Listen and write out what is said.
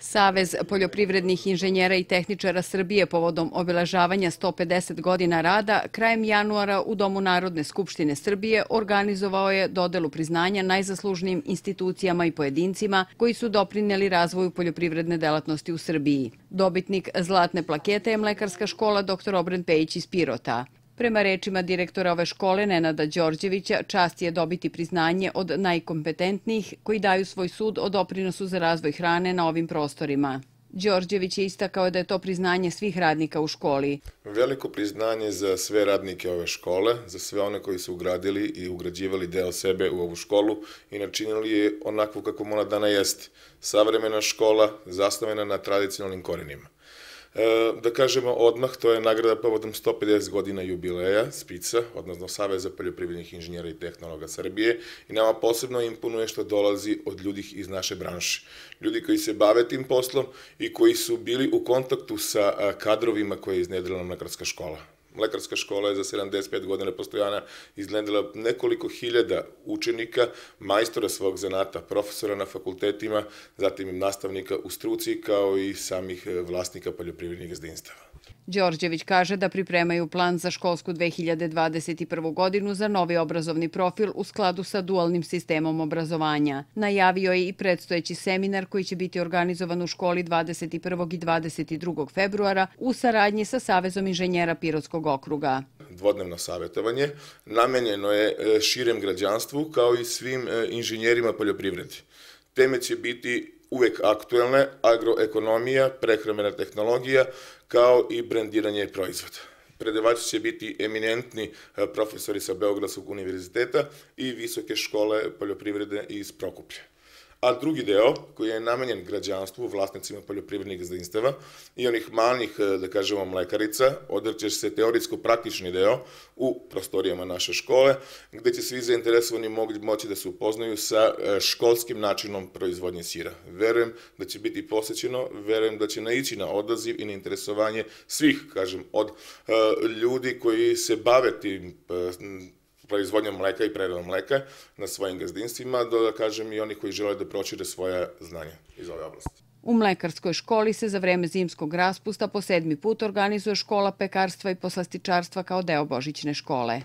Savez poljoprivrednih inženjera i tehničara Srbije povodom obeležavanja 150 godina rada krajem januara u Domu Narodne skupštine Srbije organizovao je dodelu priznanja najzaslužnijim institucijama i pojedincima koji su doprineli razvoju poljoprivredne delatnosti u Srbiji. Dobitnik zlatne plakete je Mlekarska škola dr. Obren Pejić iz Pirota. Prema rečima direktora ove škole Nenada Đorđevića, čast je dobiti priznanje od najkompetentnijih koji daju svoj sud o doprinosu za razvoj hrane na ovim prostorima. Đorđević je istakao da je to priznanje svih radnika u školi. Veliko priznanje za sve radnike ove škole, za sve one koji su ugradili i ugrađivali deo sebe u ovu školu i načinili je onako kako ona dana jeste. Savremena škola, zastavena na tradicionalnim korenima. E, da kažemo odmah, to je nagrada povodom 150 godina jubileja SPICA, odnosno Saveza poljoprivrednih inženjera i tehnologa Srbije i nama posebno imponuje što dolazi od ljudi iz naše branše. Ljudi koji se bave tim poslom i koji su bili u kontaktu sa kadrovima koje je iznedrila Mlekarska škola. Mlekarska škola je za 75 godina postojana izgledala nekoliko hiljada učenika, majstora svog zanata, profesora na fakultetima, zatim nastavnika u struci, kao i samih e, vlasnika poljoprivrednih gazdinstava. Đorđević kaže da pripremaju plan za školsku 2021. godinu za novi obrazovni profil u skladu sa dualnim sistemom obrazovanja. Najavio je i predstojeći seminar koji će biti organizovan u školi 21. i 22. februara u saradnji sa Savezom inženjera Pirotskog okruga. Dvodnevno savjetovanje namenjeno je e, širem građanstvu kao i svim e, inženjerima poljoprivredi. Teme će biti uvek aktuelne, agroekonomija, prehrambena tehnologija, kao i brendiranje proizvoda. Predavači će biti eminentni e, profesori sa Beogradskog univerziteta i visoke škole poljoprivrede iz Prokuplja a drugi deo koji je namenjen građanstvu, vlasnicima poljoprivrednih gazdinstava i onih malih, e, da kažemo, mlekarica, odrće se teorijsko-praktični deo u prostorijama naše škole, gde će svi zainteresovani moći da se upoznaju sa e, školskim načinom proizvodnje sira. Verujem da će biti posećeno, verujem da će naići na odaziv i na interesovanje svih, kažem, od e, ljudi koji se bave tim proizvodnjom mleka i preradom mleka na svojim gazdinstvima, do da kažem i oni koji žele da pročire svoje znanje iz ove oblasti. U mlekarskoj školi se za vreme zimskog raspusta po sedmi put organizuje škola pekarstva i poslastičarstva kao deo Božićne škole.